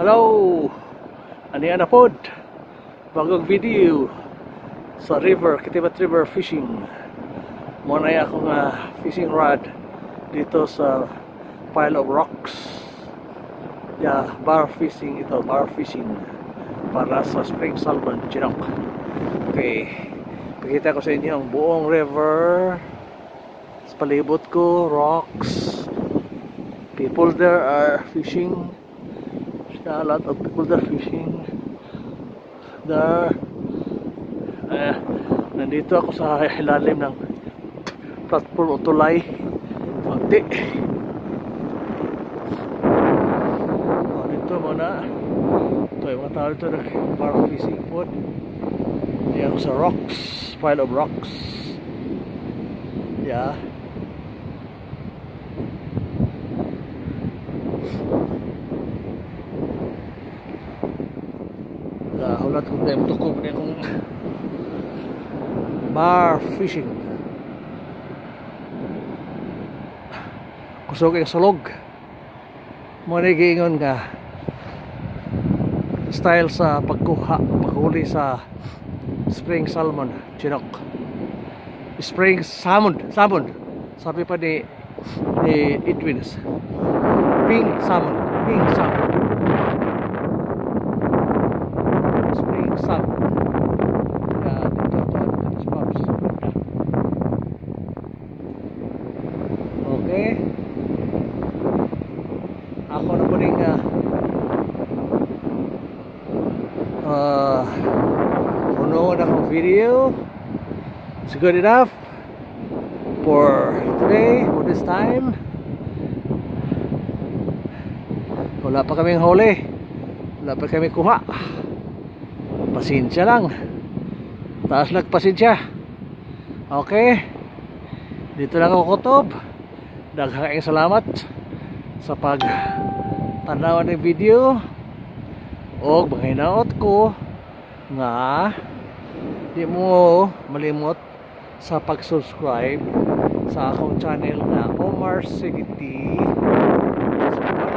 Hello! Yan na pod? Bagong video sa river, Kitibat River fishing. Muna yung akong uh, fishing rod dito sa pile of rocks. Yeah, bar fishing ito, bar fishing para sa spring salmon, Chinook. Okay, pakita ko sa inyo ang buong river. Sa palibot ko, rocks. People there are fishing. A lot of people there fishing. There. Eh, nandito ako sa ilalim ng platform o tulay. Oh, dito muna. Ito yung mga tao dito bar fishing food. Yan sa rocks. Pile of rocks. Yeah. Tayo tukog niya kung bar fishing. Kusog yung sulog mo giingon nga style sa pagkuha paghuli sa spring salmon chinook spring salmon salmon. Sabi pa ni ni Edwins. Pink salmon pink salmon spring salmon uh, dito ako tapos pops okay ako na po rin uh, uh, akong video. It's good enough for today for this time. Wala pa kaming huli wala pa kami kuha pasensya lang. Taas lang pasensya okay dito lang ako kutob daghang salamat sa pag tanaw ng video o mga hinaot ko nga di mo malimot sa pag-subscribe sa akong channel na Omar Sigiti sa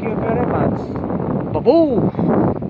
Thank you very much. Baboo!